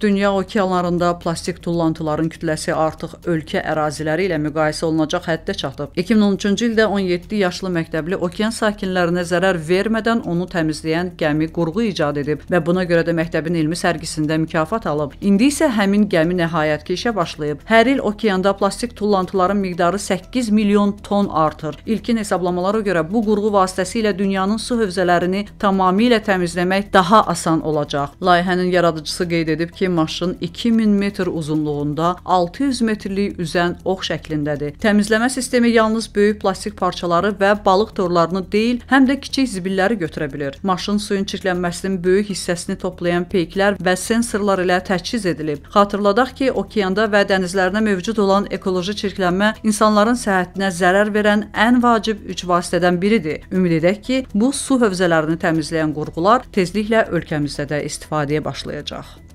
Dünya okeanlarında plastik tullantıların kütləsi artıq ölkə əraziləri ilə müqayisə olunacaq həddə çatıb. 2013-cü ildə 17 yaşlı məktəbli okean sakinlərinə zərər vermədən onu təmizləyən gəmi qurğu icad edib və buna görə də məktəbin elmi sərgisində mükafat alıb. İndi isə həmin gəmi nəhayət ki işə başlayıb. Hər il okeanda plastik tullantıların miqdarı 8 milyon ton artır. İlkin hesablamalara görə bu qurğu vasitəsilə dünyanın su hövzələrini tamamilə təmizləmək daha asan olacaq. Layihənin yaradıcısı qeyd edib ki, ki, maşın 2000 metr uzunluğunda 600 metrlik üzən ox şəklindədir. Təmizləmə sistemi yalnız böyük plastik parçaları və balıq torlarını deyil, həm də kiçik zibilləri götürə bilir. Maşın suyun çirklənməsinin böyük hissəsini toplayan peyklər və sensorlar ilə təchiz edilib. Xatırladaq ki, okeanda və dənizlərdə mövcud olan ekoloji çirklənmə insanların səhhətinə zərər verən ən vacib üç vasitədən biridir. Ümid edək ki, bu su hövzələrini təmizləyən qurğular tezliklə ölkəmizdə də istifadəyə başlayacaq.